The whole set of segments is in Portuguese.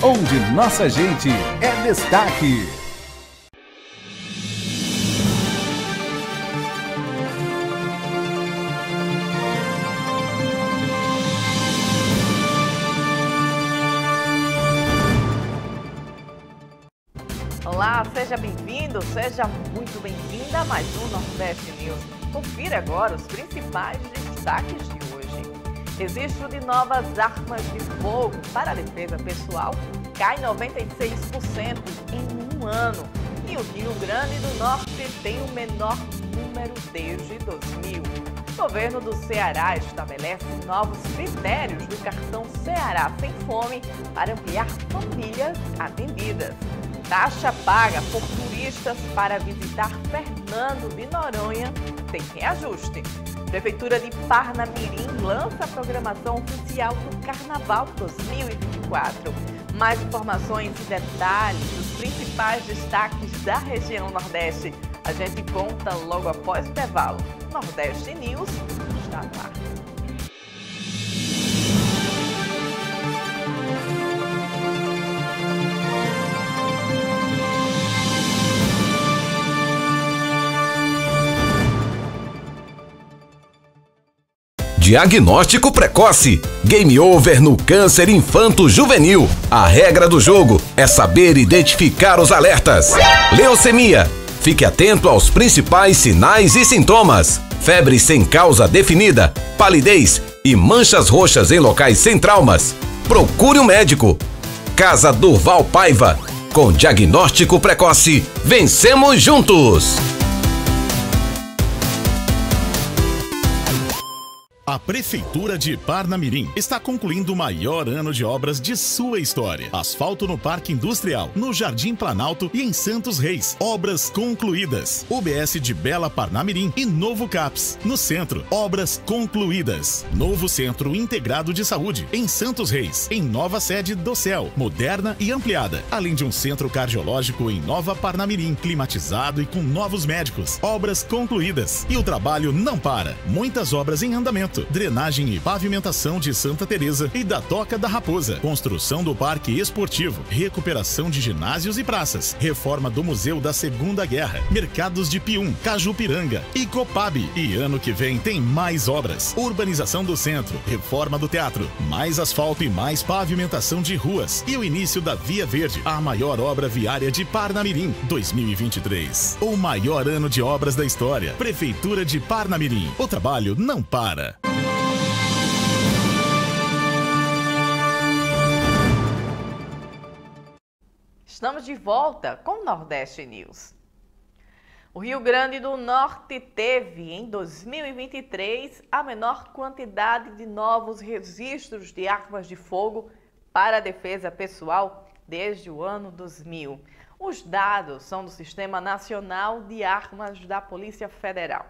Onde nossa gente é destaque. Olá, seja bem-vindo, seja muito bem-vinda a mais um Nordeste News. Confira agora os principais destaques de hoje. Registro de novas armas de fogo para a defesa pessoal cai 96% em um ano. E o Rio Grande do Norte tem o menor número desde 2000. O governo do Ceará estabelece novos critérios do cartão Ceará Sem Fome para ampliar famílias atendidas. Taxa paga por turistas para visitar Fernando de Noronha tem reajuste. Prefeitura de Parnamirim lança a programação oficial do Carnaval 2024. Mais informações e detalhes dos principais destaques da região Nordeste. A gente conta logo após o intervalo. Nordeste News está no ar. Diagnóstico precoce. Game over no câncer infanto-juvenil. A regra do jogo é saber identificar os alertas. Leucemia. Fique atento aos principais sinais e sintomas: febre sem causa definida, palidez e manchas roxas em locais sem traumas. Procure um médico. Casa Durval Paiva. Com diagnóstico precoce, vencemos juntos! A Prefeitura de Parnamirim está concluindo o maior ano de obras de sua história. Asfalto no Parque Industrial, no Jardim Planalto e em Santos Reis. Obras concluídas. UBS de Bela Parnamirim e Novo CAPS. No centro, obras concluídas. Novo Centro Integrado de Saúde, em Santos Reis. Em nova sede do CEL, moderna e ampliada. Além de um centro cardiológico em Nova Parnamirim, climatizado e com novos médicos. Obras concluídas. E o trabalho não para. Muitas obras em andamento drenagem e pavimentação de Santa Teresa e da Toca da Raposa, construção do Parque Esportivo, recuperação de ginásios e praças, reforma do Museu da Segunda Guerra, mercados de Pium, Cajupiranga e Copab. E ano que vem tem mais obras, urbanização do centro, reforma do teatro, mais asfalto e mais pavimentação de ruas e o início da Via Verde, a maior obra viária de Parnamirim, 2023. O maior ano de obras da história. Prefeitura de Parnamirim. O trabalho não para. Estamos de volta com o Nordeste News. O Rio Grande do Norte teve, em 2023, a menor quantidade de novos registros de armas de fogo para defesa pessoal desde o ano 2000. Os dados são do Sistema Nacional de Armas da Polícia Federal.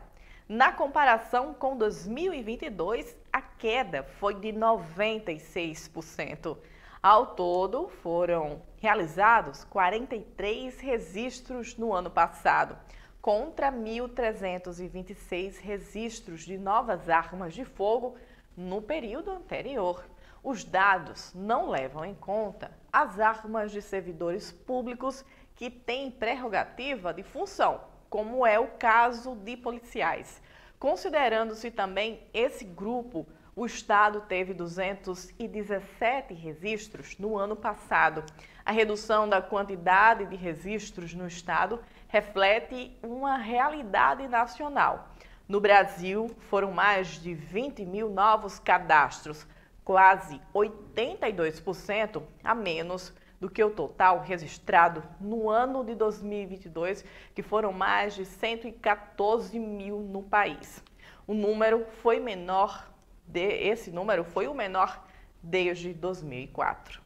Na comparação com 2022, a queda foi de 96%. Ao todo, foram realizados 43 registros no ano passado, contra 1.326 registros de novas armas de fogo no período anterior. Os dados não levam em conta as armas de servidores públicos que têm prerrogativa de função, como é o caso de policiais. Considerando-se também esse grupo, o Estado teve 217 registros no ano passado. A redução da quantidade de registros no Estado reflete uma realidade nacional. No Brasil, foram mais de 20 mil novos cadastros, quase 82% a menos do que o total registrado no ano de 2022, que foram mais de 114 mil no país. O número foi menor, de, esse número foi o menor desde 2004.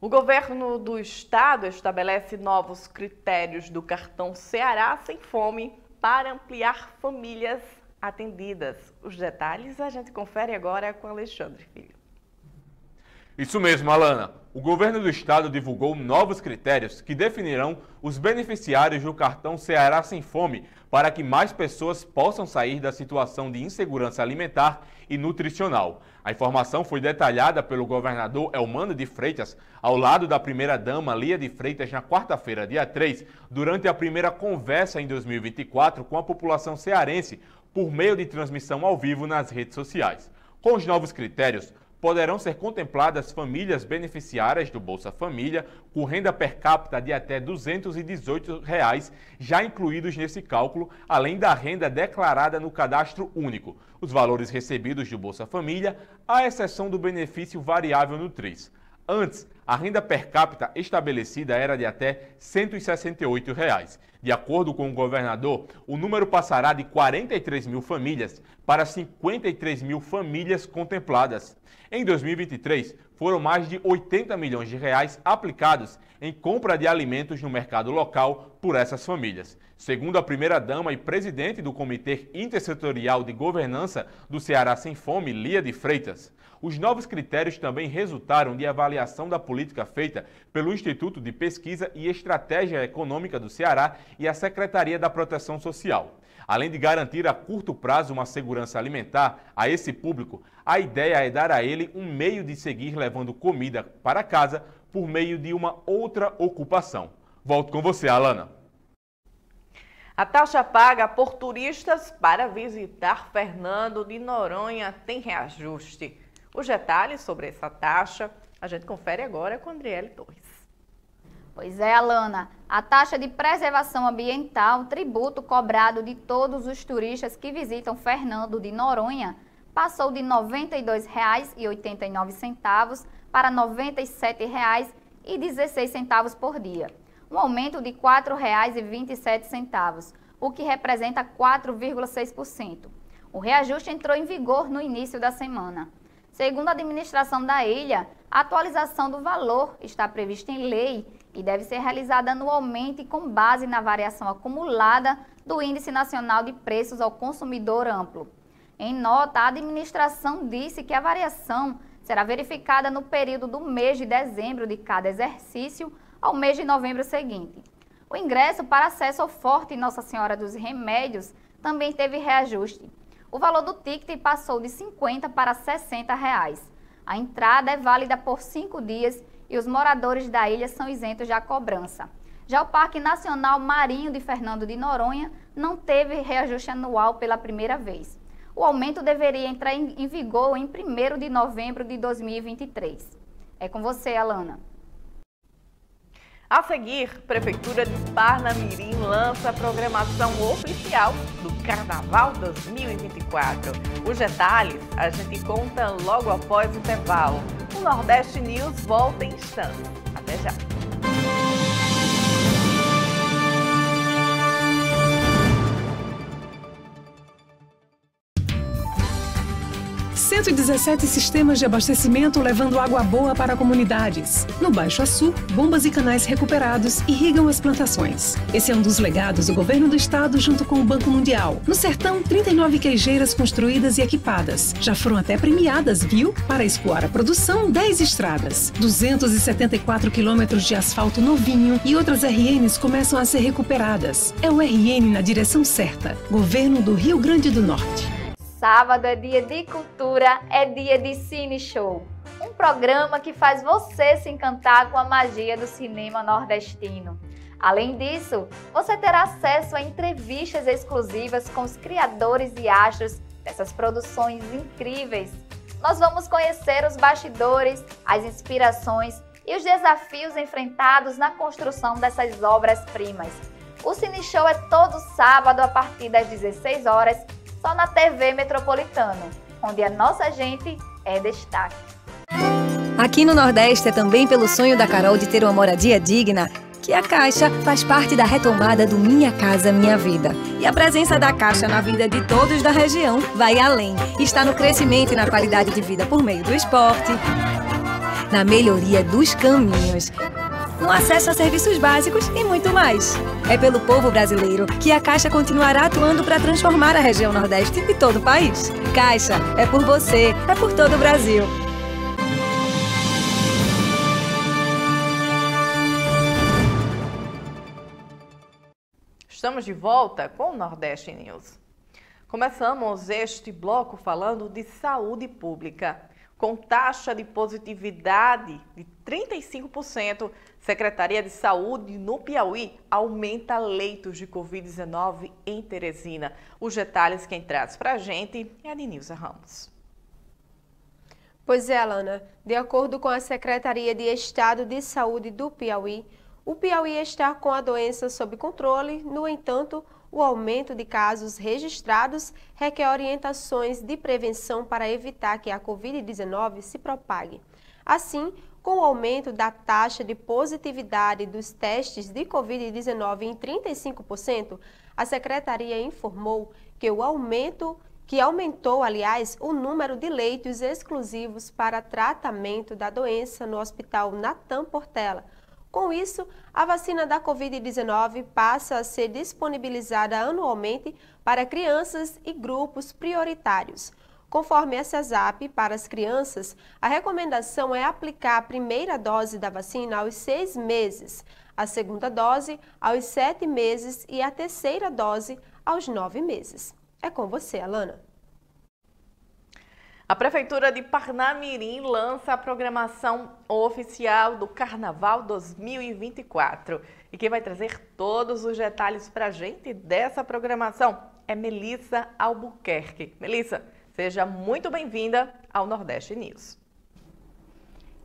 O governo do estado estabelece novos critérios do cartão Ceará Sem Fome para ampliar famílias atendidas. Os detalhes a gente confere agora com Alexandre Filho. Isso mesmo, Alana. O governo do estado divulgou novos critérios que definirão os beneficiários do cartão Ceará Sem Fome para que mais pessoas possam sair da situação de insegurança alimentar e nutricional. A informação foi detalhada pelo governador Elmano de Freitas ao lado da primeira-dama Lia de Freitas na quarta-feira, dia 3, durante a primeira conversa em 2024 com a população cearense por meio de transmissão ao vivo nas redes sociais. Com os novos critérios, poderão ser contempladas famílias beneficiárias do Bolsa Família com renda per capita de até 218 reais, já incluídos nesse cálculo, além da renda declarada no cadastro único, os valores recebidos do Bolsa Família, à exceção do benefício variável no TRIS. Antes, a renda per capita estabelecida era de até 168 reais. De acordo com o governador, o número passará de 43 mil famílias para 53 mil famílias contempladas. Em 2023, foram mais de 80 milhões de reais aplicados em compra de alimentos no mercado local por essas famílias. Segundo a primeira-dama e presidente do Comitê Intersetorial de Governança do Ceará Sem Fome, Lia de Freitas, os novos critérios também resultaram de avaliação da política feita pelo Instituto de Pesquisa e Estratégia Econômica do Ceará e a Secretaria da Proteção Social. Além de garantir a curto prazo uma segurança alimentar a esse público, a ideia é dar a ele um meio de seguir levando comida para casa por meio de uma outra ocupação. Volto com você, Alana. A taxa paga por turistas para visitar Fernando de Noronha tem reajuste. Os detalhes sobre essa taxa a gente confere agora com Andriele Torres. Pois é, Alana. A taxa de preservação ambiental, tributo cobrado de todos os turistas que visitam Fernando de Noronha, passou de R$ 92,89 para R$ 97,16 por dia, um aumento de R$ 4,27, o que representa 4,6%. O reajuste entrou em vigor no início da semana. Segundo a administração da ilha, a atualização do valor está prevista em lei e deve ser realizada anualmente com base na variação acumulada do Índice Nacional de Preços ao Consumidor Amplo. Em nota, a administração disse que a variação será verificada no período do mês de dezembro de cada exercício ao mês de novembro seguinte. O ingresso para acesso ao Forte Nossa Senhora dos Remédios também teve reajuste o valor do ticket passou de 50 para 60 reais. A entrada é válida por cinco dias e os moradores da ilha são isentos da cobrança. Já o Parque Nacional Marinho de Fernando de Noronha não teve reajuste anual pela primeira vez. O aumento deveria entrar em vigor em 1 de novembro de 2023. É com você, Alana. A seguir, Prefeitura de Parnamirim lança a programação oficial Carnaval 2024. Os detalhes a gente conta logo após o intervalo. O Nordeste News volta em instantes. Até já! 117 sistemas de abastecimento levando água boa para comunidades. No Baixo Açu, bombas e canais recuperados irrigam as plantações. Esse é um dos legados do governo do estado junto com o Banco Mundial. No sertão, 39 queijeiras construídas e equipadas. Já foram até premiadas, viu? Para escoar a produção, 10 estradas, 274 quilômetros de asfalto novinho e outras RNs começam a ser recuperadas. É o RN na direção certa. Governo do Rio Grande do Norte. Sábado é dia de cultura, é dia de Cine Show. Um programa que faz você se encantar com a magia do cinema nordestino. Além disso, você terá acesso a entrevistas exclusivas com os criadores e astros dessas produções incríveis. Nós vamos conhecer os bastidores, as inspirações e os desafios enfrentados na construção dessas obras-primas. O Cine Show é todo sábado a partir das 16 horas só na TV Metropolitano, onde a nossa gente é destaque. Aqui no Nordeste é também pelo sonho da Carol de ter uma moradia digna que a Caixa faz parte da retomada do Minha Casa Minha Vida. E a presença da Caixa na vida de todos da região vai além. Está no crescimento e na qualidade de vida por meio do esporte, na melhoria dos caminhos um acesso a serviços básicos e muito mais. É pelo povo brasileiro que a Caixa continuará atuando para transformar a região Nordeste e todo o país. Caixa, é por você, é por todo o Brasil. Estamos de volta com o Nordeste News. Começamos este bloco falando de saúde pública. Com taxa de positividade de 35%, Secretaria de Saúde no Piauí aumenta leitos de Covid-19 em Teresina. Os detalhes quem traz para a gente é a Nilza Ramos. Pois é, Alana. De acordo com a Secretaria de Estado de Saúde do Piauí, o Piauí está com a doença sob controle, no entanto, o aumento de casos registrados requer orientações de prevenção para evitar que a Covid-19 se propague. Assim, com o aumento da taxa de positividade dos testes de Covid-19 em 35%, a Secretaria informou que o aumento que aumentou, aliás, o número de leitos exclusivos para tratamento da doença no Hospital Natan Portela, com isso, a vacina da Covid-19 passa a ser disponibilizada anualmente para crianças e grupos prioritários. Conforme a CESAP, para as crianças, a recomendação é aplicar a primeira dose da vacina aos seis meses, a segunda dose aos sete meses e a terceira dose aos nove meses. É com você, Alana. A Prefeitura de Parnamirim lança a programação oficial do Carnaval 2024. E quem vai trazer todos os detalhes para a gente dessa programação é Melissa Albuquerque. Melissa, seja muito bem-vinda ao Nordeste News.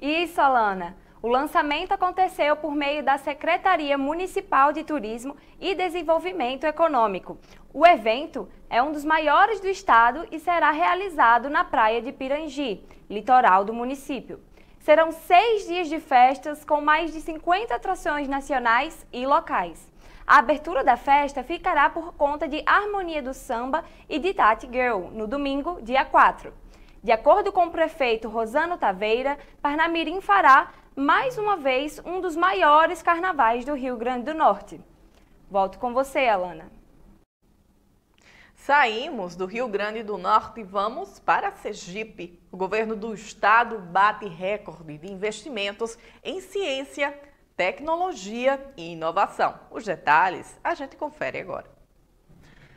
Isso, Alana. O lançamento aconteceu por meio da Secretaria Municipal de Turismo e Desenvolvimento Econômico. O evento é um dos maiores do estado e será realizado na praia de Pirangi, litoral do município. Serão seis dias de festas com mais de 50 atrações nacionais e locais. A abertura da festa ficará por conta de Harmonia do Samba e de Tati Girl, no domingo, dia 4. De acordo com o prefeito Rosano Taveira, Parnamirim fará mais uma vez um dos maiores carnavais do Rio Grande do Norte. Volto com você, Alana. Saímos do Rio Grande do Norte e vamos para Sergipe. O governo do estado bate recorde de investimentos em ciência, tecnologia e inovação. Os detalhes a gente confere agora.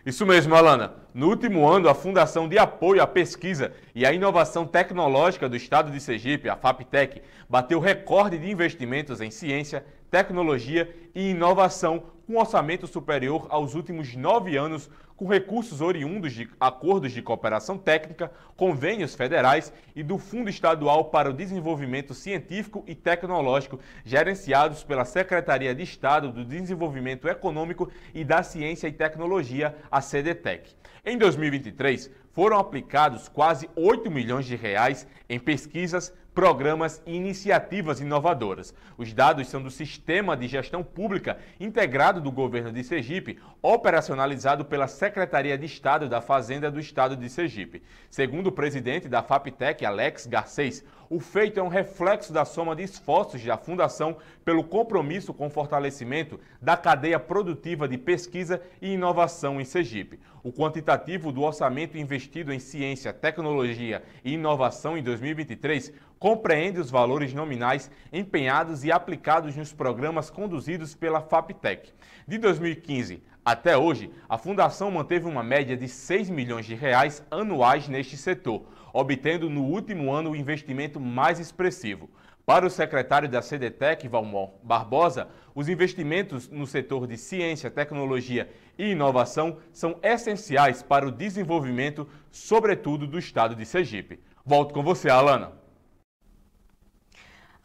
Isso mesmo, Alana. No último ano, a Fundação de Apoio à Pesquisa e à Inovação Tecnológica do Estado de Sergipe, a FAPTEC, bateu recorde de investimentos em ciência, tecnologia e inovação, com orçamento superior aos últimos nove anos, com recursos oriundos de acordos de cooperação técnica, convênios federais e do Fundo Estadual para o Desenvolvimento Científico e Tecnológico, gerenciados pela Secretaria de Estado do Desenvolvimento Econômico e da Ciência e Tecnologia, a CDTEC. Em 2023, foram aplicados quase 8 milhões de reais em pesquisas, programas e iniciativas inovadoras. Os dados são do Sistema de Gestão Pública Integrado do Governo de Sergipe, operacionalizado pela Secretaria de Estado da Fazenda do Estado de Sergipe. Segundo o presidente da FAPTEC, Alex Garcês, o feito é um reflexo da soma de esforços da Fundação pelo compromisso com o fortalecimento da cadeia produtiva de pesquisa e inovação em Sergipe. O quantitativo do orçamento investido em ciência, tecnologia e inovação em 2023 compreende os valores nominais empenhados e aplicados nos programas conduzidos pela FAPTEC. De 2015 até hoje, a Fundação manteve uma média de 6 milhões de reais anuais neste setor, obtendo no último ano o investimento mais expressivo. Para o secretário da CDTEC, Valmor Barbosa, os investimentos no setor de ciência, tecnologia e inovação são essenciais para o desenvolvimento, sobretudo do estado de Sergipe. Volto com você, Alana.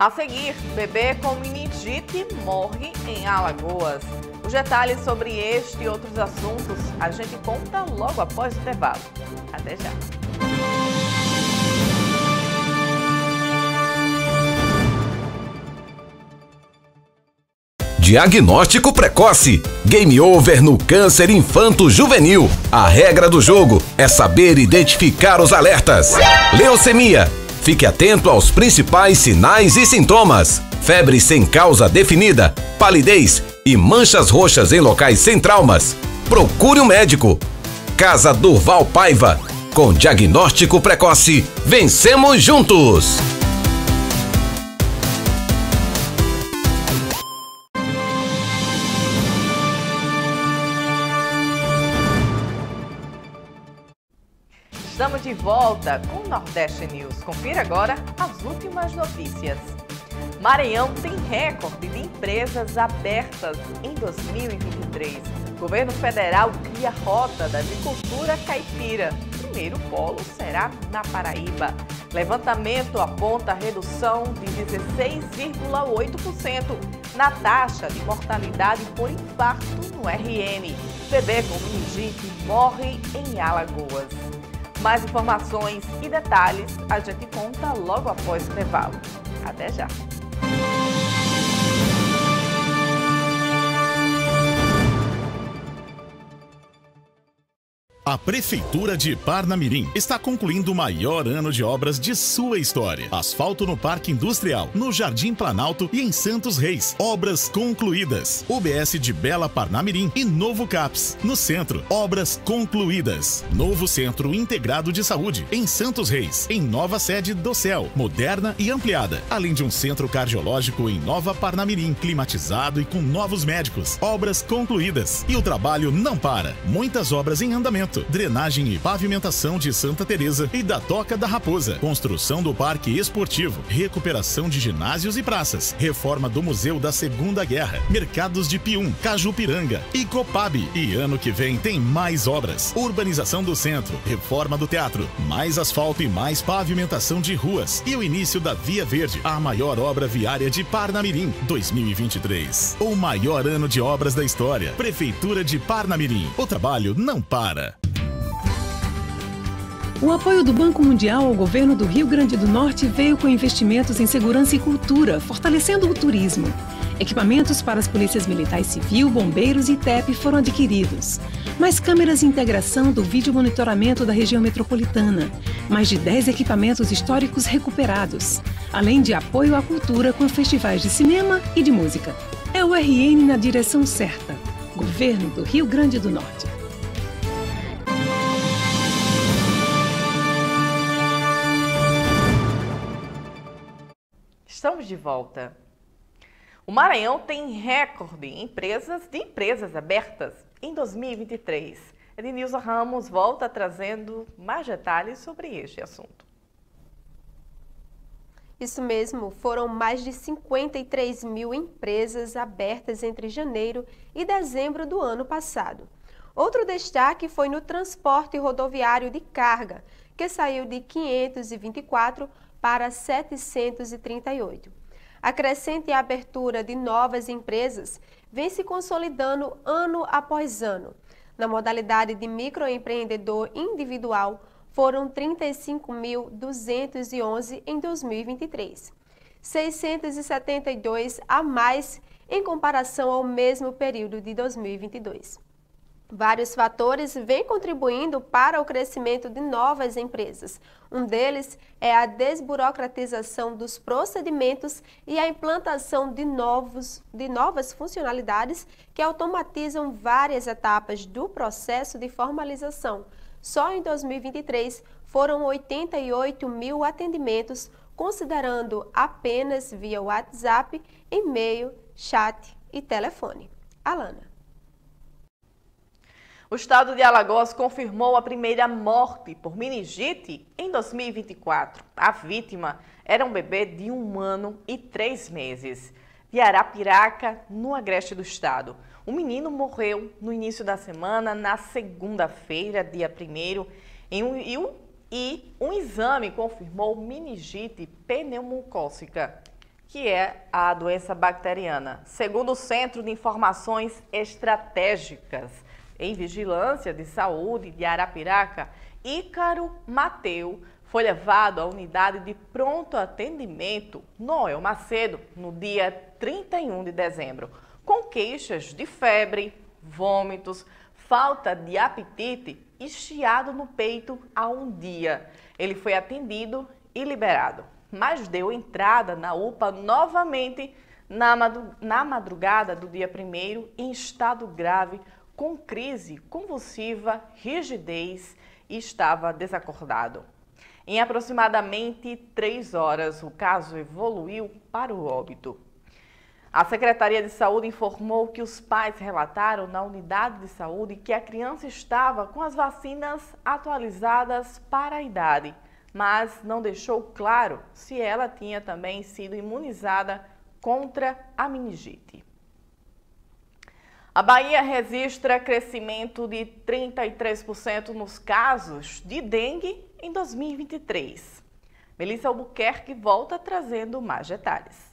A seguir, bebê com meningite morre em Alagoas. Os detalhes sobre este e outros assuntos a gente conta logo após o intervalo. Até já! Diagnóstico precoce. Game over no câncer infanto-juvenil. A regra do jogo é saber identificar os alertas. Leucemia Fique atento aos principais sinais e sintomas: febre sem causa definida, palidez e manchas roxas em locais sem traumas. Procure um médico. Casa Durval Paiva. Com diagnóstico precoce, vencemos juntos! De volta com o Nordeste News. Confira agora as últimas notícias. Maranhão tem recorde de empresas abertas em 2023. O governo federal cria rota da agricultura caipira. Primeiro polo será na Paraíba. Levantamento aponta redução de 16,8% na taxa de mortalidade por infarto no RN. Bebê com meningite morre em Alagoas. Mais informações e detalhes a gente conta logo após o intervalo. Até já! A Prefeitura de Parnamirim está concluindo o maior ano de obras de sua história. Asfalto no Parque Industrial, no Jardim Planalto e em Santos Reis. Obras concluídas. UBS de Bela Parnamirim e Novo CAPS. No centro, obras concluídas. Novo Centro Integrado de Saúde, em Santos Reis. Em nova sede do CEL, moderna e ampliada. Além de um centro cardiológico em Nova Parnamirim, climatizado e com novos médicos. Obras concluídas. E o trabalho não para. Muitas obras em andamento drenagem e pavimentação de Santa Teresa e da Toca da Raposa, construção do Parque Esportivo, recuperação de ginásios e praças, reforma do Museu da Segunda Guerra, mercados de Pium, Cajupiranga e Copab. E ano que vem tem mais obras, urbanização do centro, reforma do teatro, mais asfalto e mais pavimentação de ruas e o início da Via Verde, a maior obra viária de Parnamirim 2023. O maior ano de obras da história. Prefeitura de Parnamirim. O trabalho não para. O apoio do Banco Mundial ao governo do Rio Grande do Norte veio com investimentos em segurança e cultura, fortalecendo o turismo. Equipamentos para as polícias militares civil, bombeiros e TEP foram adquiridos. Mais câmeras de integração do vídeo monitoramento da região metropolitana. Mais de 10 equipamentos históricos recuperados. Além de apoio à cultura com festivais de cinema e de música. É o RN na direção certa. Governo do Rio Grande do Norte. De volta. O Maranhão tem recorde em empresas de empresas abertas em 2023. Ednilza Ramos volta trazendo mais detalhes sobre este assunto. Isso mesmo, foram mais de 53 mil empresas abertas entre janeiro e dezembro do ano passado. Outro destaque foi no transporte rodoviário de carga, que saiu de 524 para 738. A crescente abertura de novas empresas vem se consolidando ano após ano. Na modalidade de microempreendedor individual, foram 35.211 em 2023, 672 a mais em comparação ao mesmo período de 2022. Vários fatores vêm contribuindo para o crescimento de novas empresas. Um deles é a desburocratização dos procedimentos e a implantação de, novos, de novas funcionalidades que automatizam várias etapas do processo de formalização. Só em 2023 foram 88 mil atendimentos, considerando apenas via WhatsApp, e-mail, chat e telefone. Alana. O estado de Alagoas confirmou a primeira morte por meningite em 2024. A vítima era um bebê de um ano e três meses, de Arapiraca, no agreste do estado. O menino morreu no início da semana, na segunda-feira, dia 1 e, um, e, um, e um exame confirmou meningite pneumocócica, que é a doença bacteriana. Segundo o Centro de Informações Estratégicas, em Vigilância de Saúde de Arapiraca, Ícaro Mateu foi levado à unidade de pronto atendimento Noel Macedo no dia 31 de dezembro, com queixas de febre, vômitos, falta de apetite e chiado no peito há um dia. Ele foi atendido e liberado, mas deu entrada na UPA novamente na madrugada do dia 1 em estado grave com crise convulsiva, rigidez e estava desacordado. Em aproximadamente três horas, o caso evoluiu para o óbito. A Secretaria de Saúde informou que os pais relataram na unidade de saúde que a criança estava com as vacinas atualizadas para a idade, mas não deixou claro se ela tinha também sido imunizada contra a meningite. A Bahia registra crescimento de 33% nos casos de dengue em 2023. Melissa Albuquerque volta trazendo mais detalhes.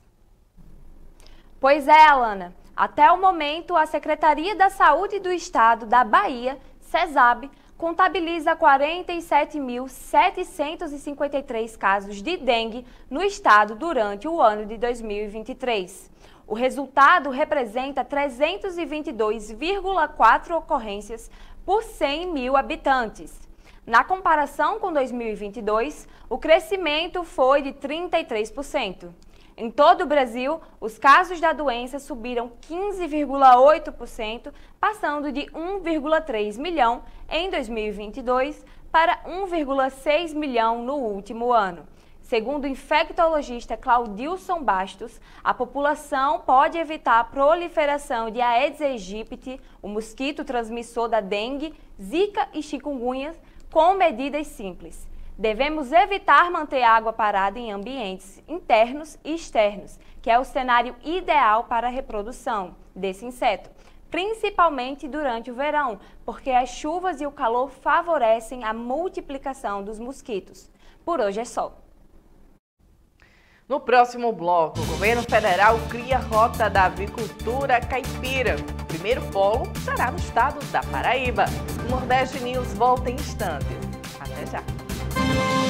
Pois é, Alana. Até o momento, a Secretaria da Saúde do Estado da Bahia, CESAB, contabiliza 47.753 casos de dengue no estado durante o ano de 2023. O resultado representa 322,4 ocorrências por 100 mil habitantes. Na comparação com 2022, o crescimento foi de 33%. Em todo o Brasil, os casos da doença subiram 15,8%, passando de 1,3 milhão em 2022 para 1,6 milhão no último ano. Segundo o infectologista Claudilson Bastos, a população pode evitar a proliferação de Aedes aegypti, o mosquito transmissor da dengue, zika e chikungunya, com medidas simples. Devemos evitar manter água parada em ambientes internos e externos, que é o cenário ideal para a reprodução desse inseto, principalmente durante o verão, porque as chuvas e o calor favorecem a multiplicação dos mosquitos. Por hoje é só. No próximo bloco, o governo federal cria rota da avicultura caipira. O primeiro polo será no estado da Paraíba. O Nordeste News volta em instantes. Até já.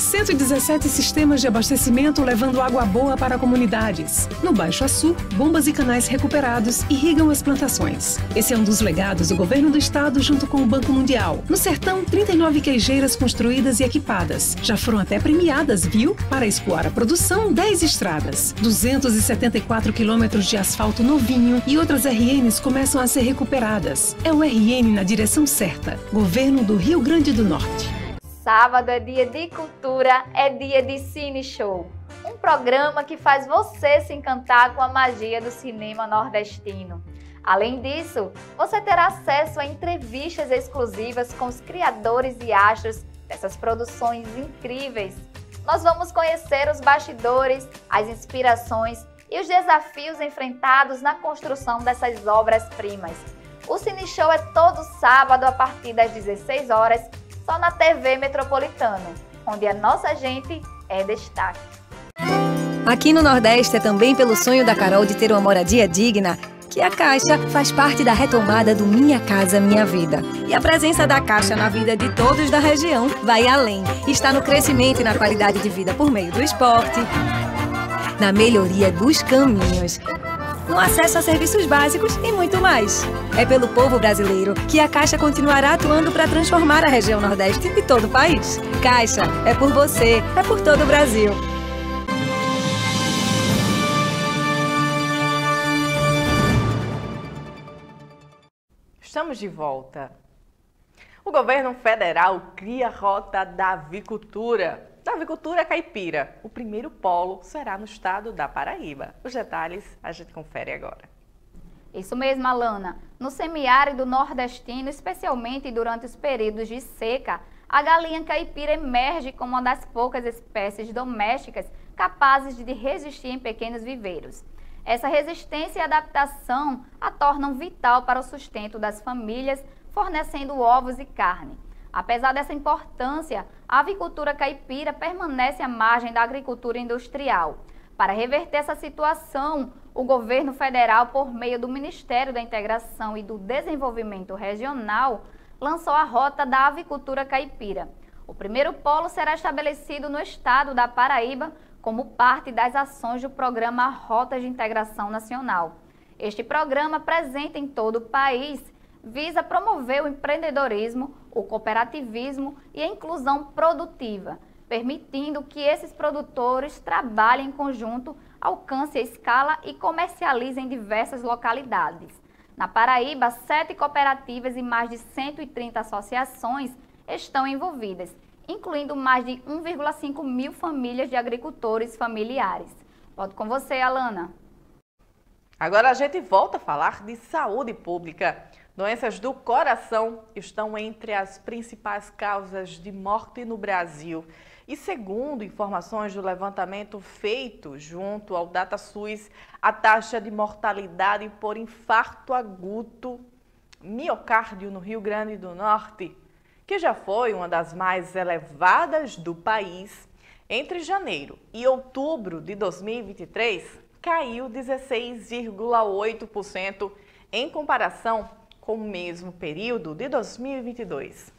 117 sistemas de abastecimento levando água boa para comunidades. No Baixo Açu, bombas e canais recuperados irrigam as plantações. Esse é um dos legados do governo do estado junto com o Banco Mundial. No sertão, 39 queijeiras construídas e equipadas. Já foram até premiadas, viu? Para escoar a produção, 10 estradas, 274 quilômetros de asfalto novinho e outras RNs começam a ser recuperadas. É o RN na direção certa. Governo do Rio Grande do Norte. Sábado é dia de cultura, é dia de Cine Show. Um programa que faz você se encantar com a magia do cinema nordestino. Além disso, você terá acesso a entrevistas exclusivas com os criadores e astros dessas produções incríveis. Nós vamos conhecer os bastidores, as inspirações e os desafios enfrentados na construção dessas obras-primas. O Cine Show é todo sábado a partir das 16 horas só na TV Metropolitana, onde a nossa gente é destaque. Aqui no Nordeste é também pelo sonho da Carol de ter uma moradia digna que a Caixa faz parte da retomada do Minha Casa Minha Vida. E a presença da Caixa na vida de todos da região vai além. Está no crescimento e na qualidade de vida por meio do esporte, na melhoria dos caminhos no acesso a serviços básicos e muito mais. É pelo povo brasileiro que a Caixa continuará atuando para transformar a região Nordeste e todo o país. Caixa, é por você, é por todo o Brasil. Estamos de volta. O governo federal cria rota da avicultura da avicultura caipira. O primeiro polo será no estado da Paraíba. Os detalhes a gente confere agora. Isso mesmo, Alana. No semiárido nordestino, especialmente durante os períodos de seca, a galinha caipira emerge como uma das poucas espécies domésticas capazes de resistir em pequenos viveiros. Essa resistência e adaptação a tornam vital para o sustento das famílias, fornecendo ovos e carne. Apesar dessa importância, a avicultura caipira permanece à margem da agricultura industrial. Para reverter essa situação, o governo federal, por meio do Ministério da Integração e do Desenvolvimento Regional, lançou a Rota da Avicultura Caipira. O primeiro polo será estabelecido no estado da Paraíba como parte das ações do programa Rota de Integração Nacional. Este programa, presente em todo o país, visa promover o empreendedorismo, o cooperativismo e a inclusão produtiva, permitindo que esses produtores trabalhem em conjunto, alcancem a escala e comercializem em diversas localidades. Na Paraíba, sete cooperativas e mais de 130 associações estão envolvidas, incluindo mais de 1,5 mil famílias de agricultores familiares. Volto com você, Alana. Agora a gente volta a falar de saúde pública. Doenças do coração estão entre as principais causas de morte no Brasil. E segundo informações do levantamento feito junto ao DataSUS, a taxa de mortalidade por infarto agudo miocárdio no Rio Grande do Norte, que já foi uma das mais elevadas do país, entre janeiro e outubro de 2023, caiu 16,8% em comparação com o mesmo período de 2022.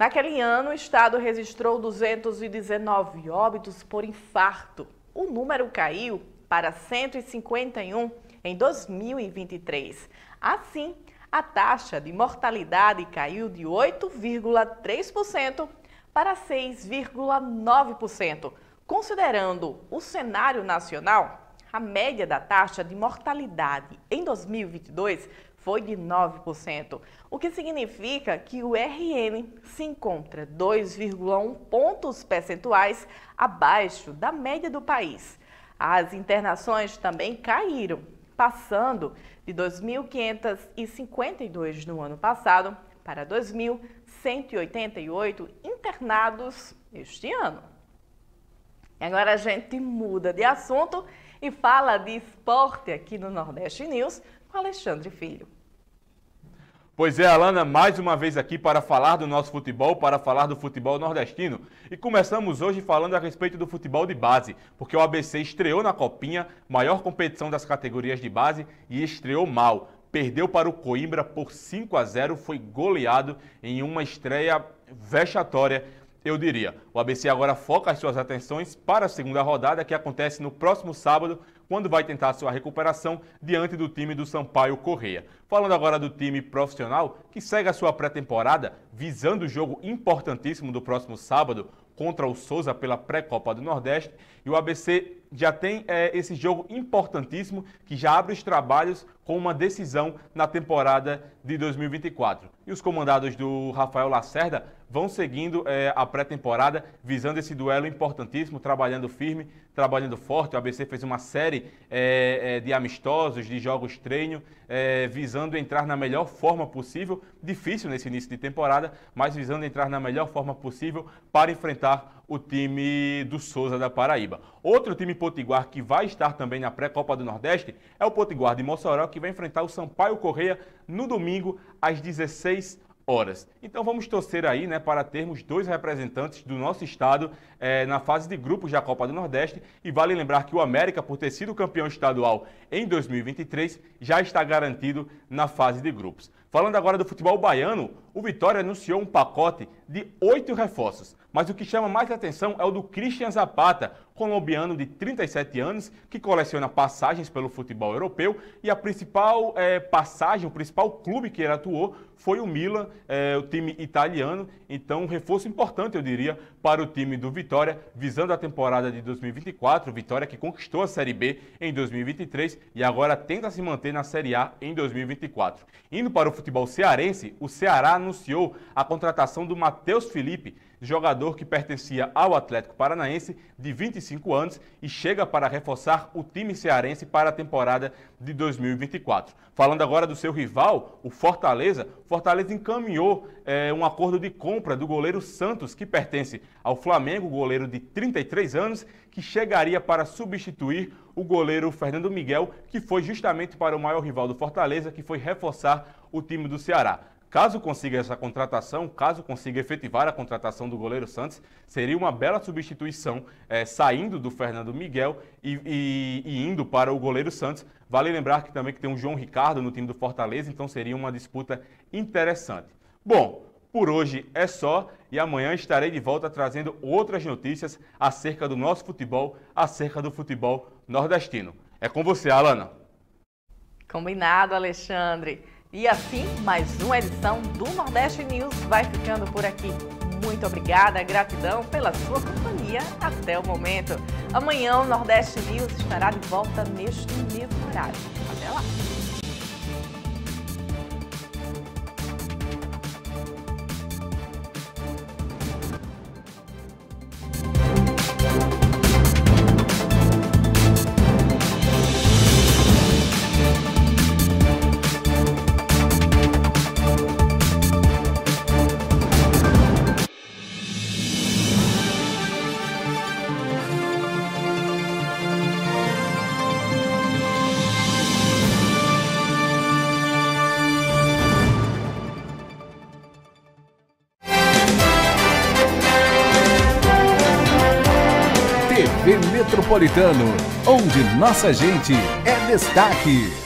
Naquele ano, o estado registrou 219 óbitos por infarto. O número caiu para 151 em 2023. Assim, a taxa de mortalidade caiu de 8,3% para 6,9%. Considerando o cenário nacional, a média da taxa de mortalidade em 2022 foi de 9%, o que significa que o RN se encontra 2,1 pontos percentuais abaixo da média do país. As internações também caíram, passando de 2.552 no ano passado para 2.188 internados este ano. Agora a gente muda de assunto e fala de esporte aqui no Nordeste News com Alexandre Filho. Pois é, Alana, mais uma vez aqui para falar do nosso futebol, para falar do futebol nordestino. E começamos hoje falando a respeito do futebol de base, porque o ABC estreou na Copinha, maior competição das categorias de base, e estreou mal. Perdeu para o Coimbra por 5 a 0, foi goleado em uma estreia vexatória eu diria. O ABC agora foca as suas atenções para a segunda rodada, que acontece no próximo sábado, quando vai tentar sua recuperação diante do time do Sampaio Correia. Falando agora do time profissional, que segue a sua pré-temporada, visando o jogo importantíssimo do próximo sábado contra o Souza pela pré-copa do Nordeste, e o ABC já tem é, esse jogo importantíssimo que já abre os trabalhos com uma decisão na temporada de 2024. E os comandados do Rafael Lacerda vão seguindo é, a pré-temporada, visando esse duelo importantíssimo, trabalhando firme, trabalhando forte. O ABC fez uma série é, é, de amistosos, de jogos treino, é, visando entrar na melhor forma possível. Difícil nesse início de temporada, mas visando entrar na melhor forma possível para enfrentar o time do Souza da Paraíba. Outro time potiguar que vai estar também na pré-copa do Nordeste é o Potiguar de Mossoró, que vai enfrentar o Sampaio Correia no domingo às 16 horas. Então vamos torcer aí né, para termos dois representantes do nosso estado é, na fase de grupos da Copa do Nordeste. E vale lembrar que o América, por ter sido campeão estadual em 2023, já está garantido na fase de grupos. Falando agora do futebol baiano, o Vitória anunciou um pacote de oito reforços. Mas o que chama mais atenção é o do Christian Zapata, colombiano de 37 anos, que coleciona passagens pelo futebol europeu e a principal é, passagem, o principal clube que ele atuou foi o Milan, é, o time italiano. Então, um reforço importante, eu diria, para o time do Vitória, visando a temporada de 2024. Vitória que conquistou a Série B em 2023 e agora tenta se manter na Série A em 2024. Indo para o futebol cearense, o Ceará anunciou a contratação do Matheus Felipe, jogador que pertencia ao Atlético Paranaense de 25 anos e chega para reforçar o time cearense para a temporada de 2024. Falando agora do seu rival, o Fortaleza, Fortaleza encaminhou é, um acordo de compra do goleiro Santos, que pertence ao Flamengo, goleiro de 33 anos, que chegaria para substituir o goleiro Fernando Miguel, que foi justamente para o maior rival do Fortaleza, que foi reforçar o time do Ceará. Caso consiga essa contratação, caso consiga efetivar a contratação do goleiro Santos, seria uma bela substituição, é, saindo do Fernando Miguel e, e, e, indo para o goleiro Santos. Vale lembrar que também que tem o João Ricardo no time do Fortaleza, então seria uma disputa interessante. Bom, por hoje é só e amanhã estarei de volta trazendo outras notícias acerca do nosso futebol, acerca do futebol nordestino. É com você, Alana. Combinado, Alexandre. E assim, mais uma edição do Nordeste News vai ficando por aqui. Muito obrigada, gratidão pela sua companhia até o momento. Amanhã o Nordeste News estará de volta neste mesmo horário. Até lá! Metropolitano, onde nossa gente é destaque.